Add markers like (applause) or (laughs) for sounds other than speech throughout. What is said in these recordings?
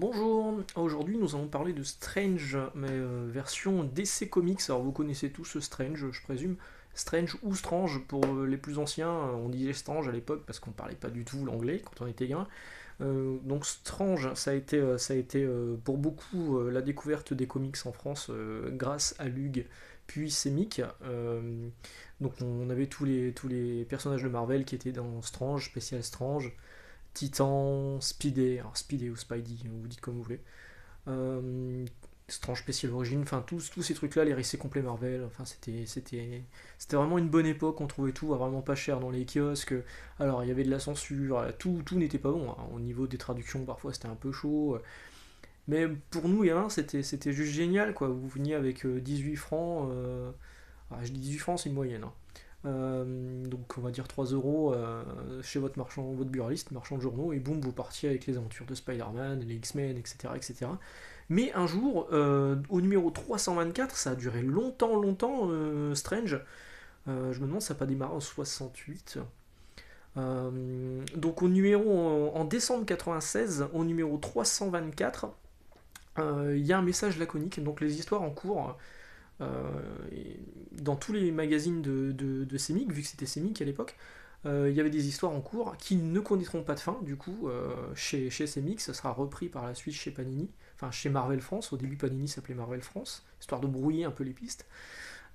Bonjour, aujourd'hui nous allons parler de Strange, mais euh, version DC Comics. Alors vous connaissez tous Strange, je présume. Strange ou Strange pour euh, les plus anciens, euh, on disait Strange à l'époque parce qu'on parlait pas du tout l'anglais quand on était gamin. donc Strange, ça a été, ça a été pour beaucoup la découverte des comics en France grâce à Lug puis Semic. donc on avait tous les, tous les personnages de Marvel qui étaient dans Strange, Spécial Strange. Titan, Speedy, alors Speedy ou Spidey, vous dites comme vous voulez. Euh, Strange Special Origin, enfin tous, tous ces trucs-là, les récits complets Marvel, enfin c'était, vraiment une bonne époque, on trouvait tout vraiment pas cher dans les kiosques. Alors il y avait de la censure, tout, tout n'était pas bon. Hein. Au niveau des traductions, parfois c'était un peu chaud. Mais pour nous, gamins, c'était, c'était juste génial, quoi. Vous veniez avec 18 euh, francs. Euh... je dis 18 francs, c'est une moyenne. Hein. Euh, donc on va dire 3 euros euh, chez votre marchand, votre buraliste, marchand de journaux, et boum, vous partiez avec les aventures de Spider-Man, les X-Men, etc., etc. Mais un jour, euh, au numéro 324, ça a duré longtemps, longtemps, Strange. je me demande, ça n'a pas démarré en 68. donc au numéro en, décembre 96, au numéro 324, il y a un message laconique. Donc les histoires en cours dans tous les magazines de, de, vu que c'était Semic à l'époque, euh, il y avait des histoires en cours qui ne connaîtront pas de fin, du coup, euh, chez, chez ça sera repris par la suite chez Panini, enfin chez Marvel France, au début Panini s'appelait Marvel France, histoire de brouiller un peu les pistes.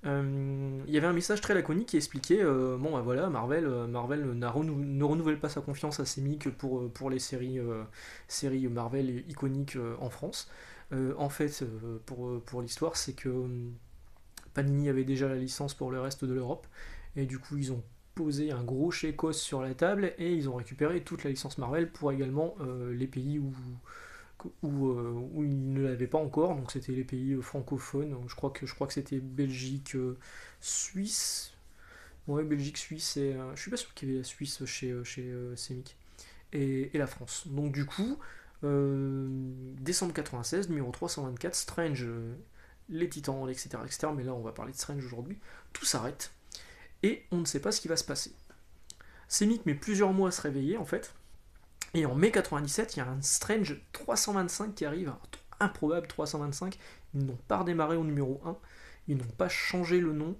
il y avait un message très laconique qui expliquait bon bah voilà Marvel Marvel ne renouvelle pas sa confiance à Semic pour, pour les séries, séries Marvel iconiques en France en fait pour, pour l'histoire c'est que Panini avait déjà la licence pour le reste de l'Europe, et du coup ils ont posé un gros chécos sur la table et ils ont récupéré toute la licence Marvel pour également euh, les pays où, euh, où ils ne l'avaient pas encore, donc c'était les pays euh, francophones, je crois que, je crois que c'était Belgique, Suisse, ouais Belgique, Suisse, et je suis pas sûr qu'il y avait la Suisse chez, chez Semic, et, et, la France. Donc du coup, décembre 96, numéro 324, Strange les titans, etc.. Mais là, on va parler de Strange aujourd'hui. Tout s'arrête. Et on ne sait pas ce qui va se passer. Semic met plusieurs mois à se réveiller, en fait. Et en mai 97, il y a un Strange 325 qui arrive. Improbable 325. Ils n'ont pas redémarré au numéro 1. Ils n'ont pas changé le nom.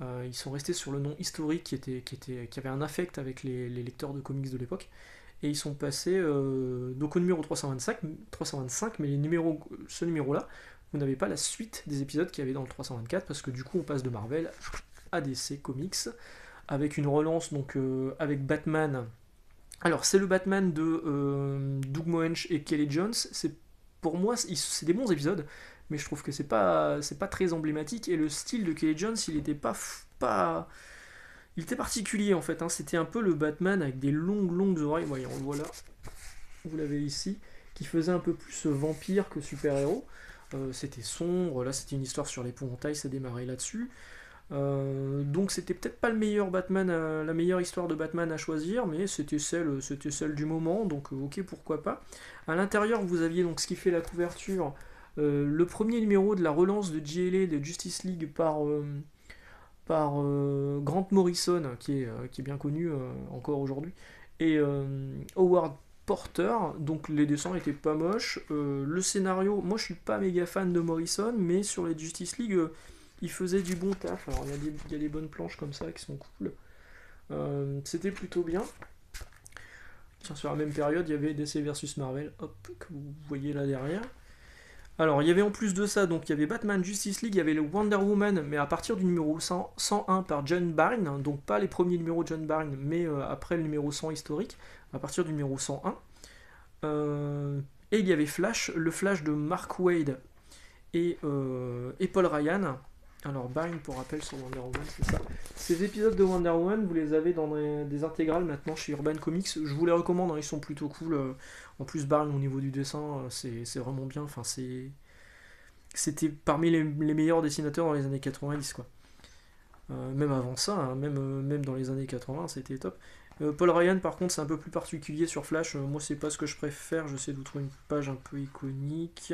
Euh, ils sont restés sur le nom historique qui, avait un affect avec les, lecteurs de comics de l'époque. Et ils sont passés euh, au numéro 325, 325 mais les numéros, ce numéro-là, vous n'avez pas la suite des épisodes qu'il y avait dans le 324 parce que du coup on passe de Marvel à DC Comics avec une relance donc euh, avec Batman. Alors c'est le Batman de euh, Doug Moench et Kelly Jones. C'est pour moi c'est des bons épisodes, mais je trouve que c'est pas très emblématique et le style de Kelly Jones il était pas pas il était particulier en fait. Hein. C'était un peu le Batman avec des longues longues oreilles. Voyons on le voit là. Vous l'avez ici qui faisait un peu plus vampire que super héros. Euh, c'était sombre, là c'était une histoire sur l'épouvantail, ça démarrait là-dessus. Euh, donc c'était peut-être pas le meilleur Batman, la meilleure histoire de Batman à choisir, mais c'était celle, c'était celle du moment, donc euh, ok pourquoi pas. À l'intérieur vous aviez donc ce qui fait la couverture, le premier numéro de la relance de GLA de Justice League par, par Grant Morrison, qui est, qui est bien connu encore aujourd'hui, et Howard Porter, donc les dessins étaient pas moches. Euh, le scénario, moi je suis pas méga fan de Morrison, mais sur les Justice League, euh, il faisait du bon taf. Alors il y, a des bonnes planches comme ça qui sont cool. Euh, c'était plutôt bien. sur la même période, il y avait DC vs Marvel, hop, que vous voyez là derrière. Alors, il y avait en plus de ça, donc il y avait Batman Justice League, il y avait le Wonder Woman, mais à partir du numéro 101 par John Byrne, donc pas les premiers numéros John Byrne, mais après le numéro 100 historique à partir du numéro 101. Euh, et il y avait Flash, le Flash de Mark Wade et, euh, et Paul Ryan. Alors, Byrne pour rappel sur Wonder Woman, c'est ça. Ces épisodes de Wonder Woman, vous les avez dans des, intégrales maintenant chez Urban Comics. Je vous les recommande, hein, ils sont plutôt cool. Euh. En plus, Byrne, au niveau du dessin, c'est vraiment bien. Enfin, c'est c'était parmi les, meilleurs dessinateurs dans les années 90 quoi. même avant ça, hein, même, même dans les années 80, c'était top. Euh, Paul Ryan, par contre, c'est un peu plus particulier sur Flash. Euh, moi, c'est pas ce que je préfère. J'essaie de vous trouver une page un peu iconique.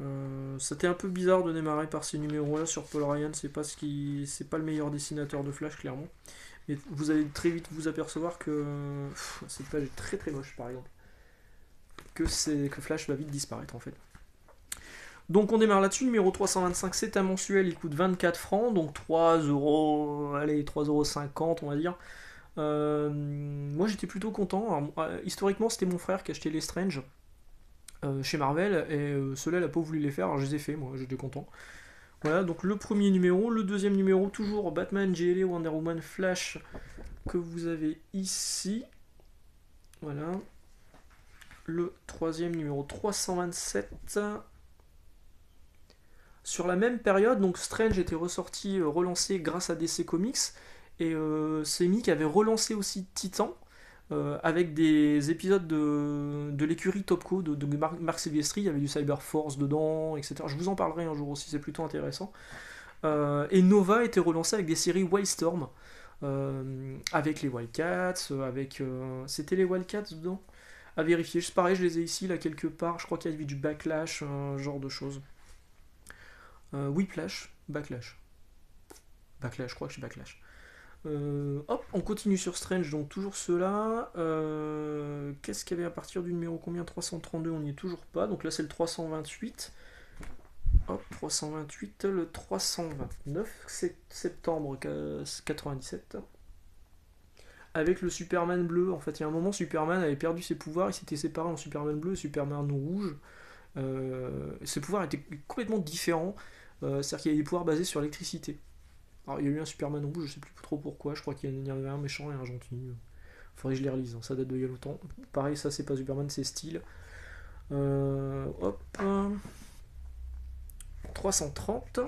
Euh, c'était un peu bizarre de démarrer par ces numéros-là sur Paul Ryan. C'est pas ce pas le meilleur dessinateur de Flash, clairement. Mais vous allez très vite vous apercevoir que cette page est très très moche, par exemple. que, Flash va vite disparaître en fait. Donc on démarre là-dessus, numéro 325, c'est un mensuel, il coûte 24 francs, donc 3 euros, allez, 3,50 euros on va dire. Euh, moi j'étais plutôt content. Euh, historiquement, c'était mon frère qui achetait les Strange euh, chez Marvel, et ceux-là, il n'a pas voulu les faire, alors je les ai fait, moi j'étais content. Voilà, donc le premier numéro, le deuxième numéro, toujours Batman, GLA, Wonder Woman, Flash, que vous avez ici. Voilà. Le troisième numéro 327. Sur la même période, donc Strange était ressorti, relancé grâce à DC Comics. Et euh, qui avait relancé aussi Titan, euh, avec des épisodes de, de l'écurie Topco de, de Marc, Silvestri, il y avait du Cyber Force dedans, etc. Je vous en parlerai un jour aussi, c'est plutôt intéressant. Euh, et Nova était relancé avec des séries Wildstorm, euh, avec les Wildcats, avec... C'était les Wildcats dedans? À vérifier, je, pareil, je les ai ici, là, quelque part, je crois qu'il y avait du Backlash, un genre de choses. Whiplash, Backlash. Backlash, je crois que c'est Backlash. Euh, hop, on continue sur Strange, donc toujours cela. Euh, qu'est-ce qu'il y avait à partir du numéro combien? 332, on n'y est toujours pas. Donc là, c'est le 328. Hop, 328, le 329, septembre 97. Avec le Superman bleu. En fait, il y a un moment, Superman avait perdu ses pouvoirs, il s'était séparé en Superman bleu et Superman rouge. Euh, ses pouvoirs étaient complètement différents. C'est-à-dire qu'il y avait des pouvoirs basés sur l'électricité. Alors, il y a eu un Superman rouge, je sais plus trop pourquoi, je crois qu'il y avait un méchant et un gentil. Faudrait que je les relise, hein. ça date de il y a longtemps. Pareil, ça c'est pas Superman, c'est Style. Euh, hop. 330.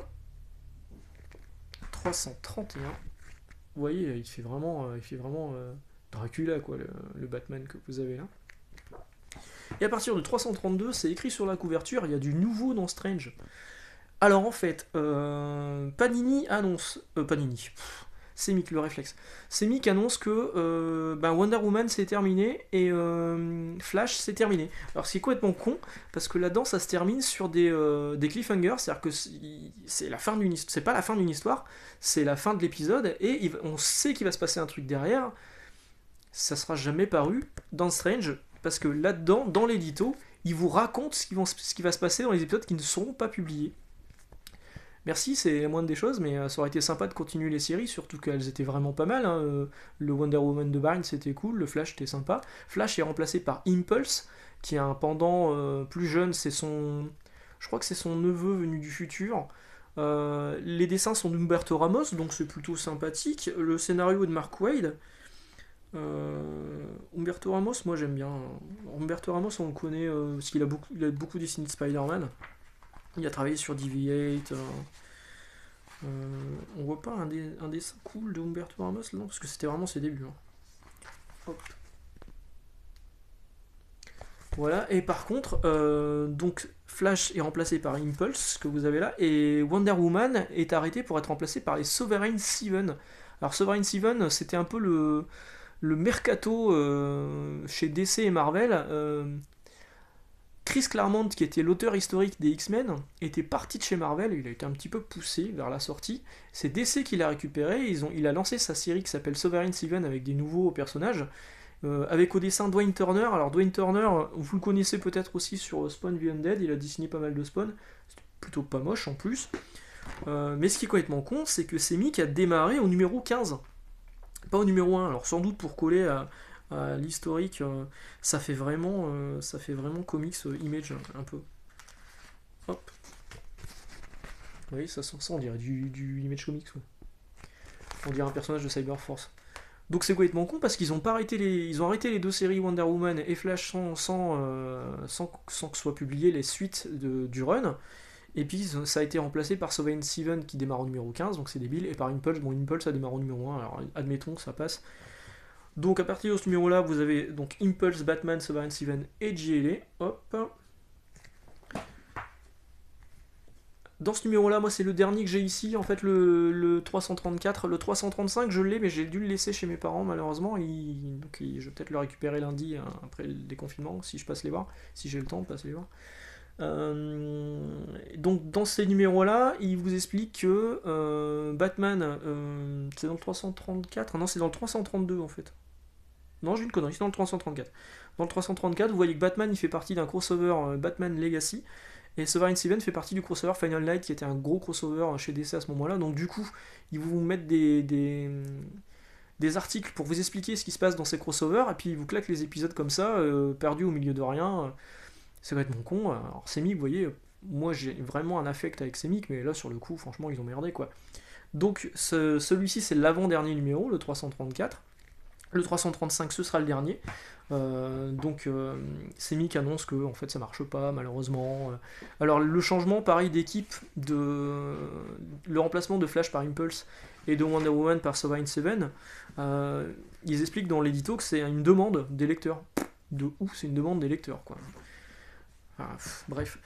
331. Vous voyez, il fait vraiment, euh, il fait vraiment euh, Dracula, quoi, le, Batman que vous avez là. Et à partir de 332, c'est écrit sur la couverture, il y a du nouveau dans Strange. Alors en fait, euh, Panini annonce. Euh, Panini. C'est Mick, le réflexe. C'est Mick annonce que euh, ben, Wonder Woman c'est terminé et Flash c'est terminé. Alors c'est complètement con parce que là-dedans ça se termine sur des, des cliffhangers, c'est-à-dire que c'est la fin d'une c'est pas la fin d'une histoire, c'est la fin de l'épisode et on sait qu'il va se passer un truc derrière. Ça sera jamais paru dans Strange parce que là-dedans, dans l'édito, il vous raconte ce qui, ce qui va se passer dans les épisodes qui ne seront pas publiés. Merci, c'est la des choses, mais euh, ça aurait été sympa de continuer les séries, surtout qu'elles étaient vraiment pas mal. Hein. Euh, le Wonder Woman de Barnes c'était cool, le Flash était sympa. Flash est remplacé par Impulse, qui est un pendant euh, plus jeune, c'est son. Je crois que c'est son neveu venu du futur. les dessins sont d'Umberto Ramos, donc c'est plutôt sympathique. Le scénario est de Mark Wade. Umberto Ramos, moi j'aime bien. Umberto Ramos, on le connaît parce qu'il a beaucoup, il a beaucoup dessiné de Spider-Man. Il a travaillé sur DV8. Euh, euh, on voit pas un, dessin cool de Humberto Ramos là, non Parce que c'était vraiment ses débuts. Hein. Voilà, et par contre, euh, donc Flash est remplacé par Impulse, que vous avez là, et Wonder Woman est arrêté pour être remplacé par les Sovereign Seven. Alors Sovereign Seven, c'était un peu le, le mercato chez DC et Marvel. Chris Claremont, qui était l'auteur historique des X-Men, était parti de chez Marvel, il a été un petit peu poussé vers la sortie. C'est DC qui l'a récupéré, ils il a lancé sa série qui s'appelle Sovereign Seven avec des nouveaux personnages, euh, avec au dessin Dwayne Turner. Alors Dwayne Turner, vous le connaissez peut-être aussi sur Spawn the Undead, il a dessiné pas mal de Spawn, c'est plutôt pas moche en plus. Euh, mais ce qui est complètement con, c'est que c'est qui a démarré au numéro 15, pas au numéro 1, alors sans doute pour coller à, l'historique, euh, ça fait vraiment, euh, ça fait vraiment comics euh, image un peu. Hop. Oui, ça sent ça, on dirait du, image comics. On dirait un personnage de Cyberforce. Donc c'est complètement con parce qu'ils ont pas arrêté les, ils ont arrêté les deux séries Wonder Woman et Flash sans, sans, sans, que soient publiées les suites de, du run. Et puis ça a été remplacé par Sovereign Seven qui démarre au numéro 15, donc c'est débile, et par Impulse, bon Impulse ça démarre au numéro 1, alors admettons que ça passe. Donc à partir de ce numéro-là, vous avez donc Impulse, Batman, Sovereign Seven et GLA. Hop. Dans ce numéro-là, moi c'est le dernier que j'ai ici, en fait le, 334. Le 335, je l'ai, mais j'ai dû le laisser chez mes parents malheureusement. donc je vais peut-être le récupérer lundi hein, après le déconfinement, si je passe les voir, si j'ai le temps de passer les voir. Euh, donc dans ces numéros-là, il vous explique que euh, Batman, euh, c'est dans le 334, non c'est dans le 332 en fait. Non, j'ai une connerie, c'est dans le 334. Dans le 334, vous voyez que Batman il fait partie d'un crossover Batman Legacy. Et Sovereign Seven fait partie du crossover Final Night qui était un gros crossover chez DC à ce moment-là. Donc du coup, ils vous mettent des, articles pour vous expliquer ce qui se passe dans ces crossovers. Et puis ils vous claquent les épisodes comme ça, perdus au milieu de rien. C'est mon con. Alors Semic, vous voyez, moi j'ai vraiment un affect avec Semic, mais là sur le coup, franchement, ils ont merdé quoi. Donc celui-ci c'est l'avant-dernier numéro, le 334. Le 335 ce sera le dernier. Euh, donc euh, Semic annonce que en fait ça marche pas malheureusement. Alors le changement pareil d'équipe de le remplacement de Flash par Impulse et de Wonder Woman par Sovereign Seven, euh, ils expliquent dans l'édito que c'est une demande des lecteurs. De où c'est une demande des lecteurs quoi. Bref.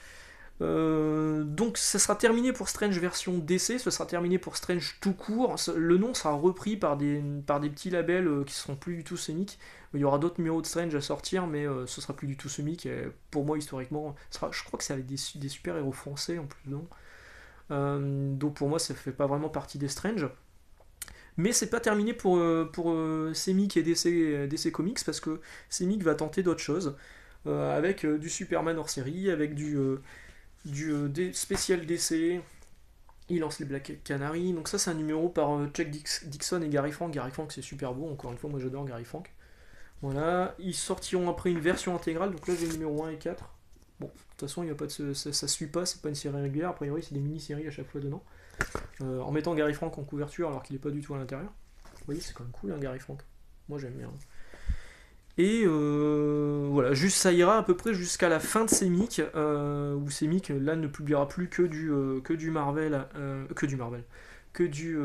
Euh, donc ça sera terminé pour Strange version DC, ce sera terminé pour Strange tout court. Le nom sera repris par des, petits labels euh, qui seront plus du tout Semic. Il y aura d'autres numéros de Strange à sortir, mais euh, ce sera plus du tout. Et pour moi, historiquement, je crois que c'est avec des, des super-héros français en plus, non? Donc pour moi, ça fait pas vraiment partie des Strange. Mais c'est pas terminé pour, pour Semic et DC, DC Comics parce que Semic va tenter d'autres choses. Avec du Superman hors série, avec du du euh, spécial DC. Il lance les Black Canary. Donc ça c'est un numéro par euh, Chuck Dixon et Gary Frank. Gary Frank c'est super beau, encore une fois moi j'adore Gary Frank. Voilà, ils sortiront après une version intégrale, donc là j'ai le numéro 1 et 4. Bon, de toute façon y a pas de, ça, ça, suit pas, c'est pas une série régulière, a priori c'est des mini-séries à chaque fois dedans. Euh, en mettant Gary Frank en couverture alors qu'il est pas du tout à l'intérieur. Vous voyez c'est quand même cool hein, Gary Frank. Moi j'aime bien. Et euh, voilà, juste ça ira à peu près jusqu'à la fin de Semic, euh, où Semic là ne publiera plus que du, euh, que du Marvel, que du Marvel, que du,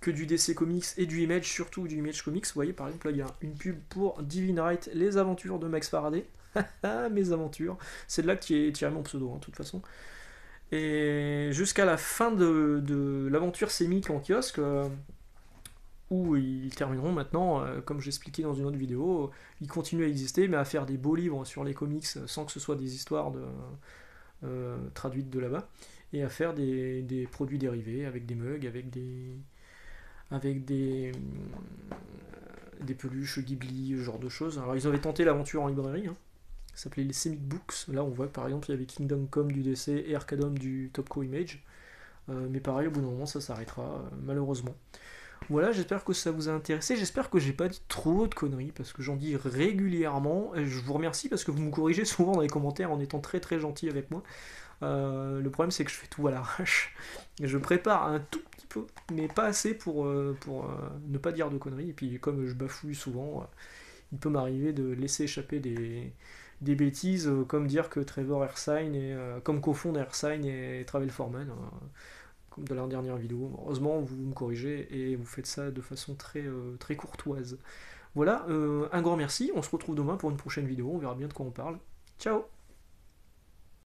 que du DC Comics et du Image, surtout du Image Comics. Vous voyez par exemple là il y a une pub pour Divine Right, les aventures de Max Faraday. (laughs) Mes aventures, c'est de là que tu mon pseudo, hein, toute façon. Et jusqu'à la fin de, de l'aventure Semic en kiosque où ils termineront maintenant, euh, comme j'expliquais dans une autre vidéo, ils continuent à exister, mais à faire des beaux livres sur les comics sans que ce soit des histoires euh, traduites de là-bas, et à faire des, produits dérivés avec des mugs, avec des avec des euh, des peluches Ghibli, ce genre de choses. Alors ils avaient tenté l'aventure en librairie, hein. ça s'appelait les Semic Books. Là on voit que par exemple il y avait Kingdom Come du DC et Arcadom du Topco Image. mais pareil, au bout d'un moment, ça s'arrêtera, malheureusement. Voilà, j'espère que ça vous a intéressé. J'espère que j'ai pas dit trop de conneries parce que j'en dis régulièrement. Et je vous remercie parce que vous me corrigez souvent dans les commentaires en étant très très gentil avec moi. Euh, le problème c'est que je fais tout à l'arrache. Je prépare un tout petit peu, mais pas assez pour, euh, euh, ne pas dire de conneries. Et puis comme je bafouille souvent, il peut m'arriver de laisser échapper des, bêtises, comme dire que Trevor Erskine est comme cofond d'Erskine et Travel Foreman. Comme dans la dernière vidéo. Heureusement, vous me corrigez et vous faites ça de façon très, euh, très courtoise. Voilà, euh, un grand merci. On se retrouve demain pour une prochaine vidéo. On verra bien de quoi on parle. Ciao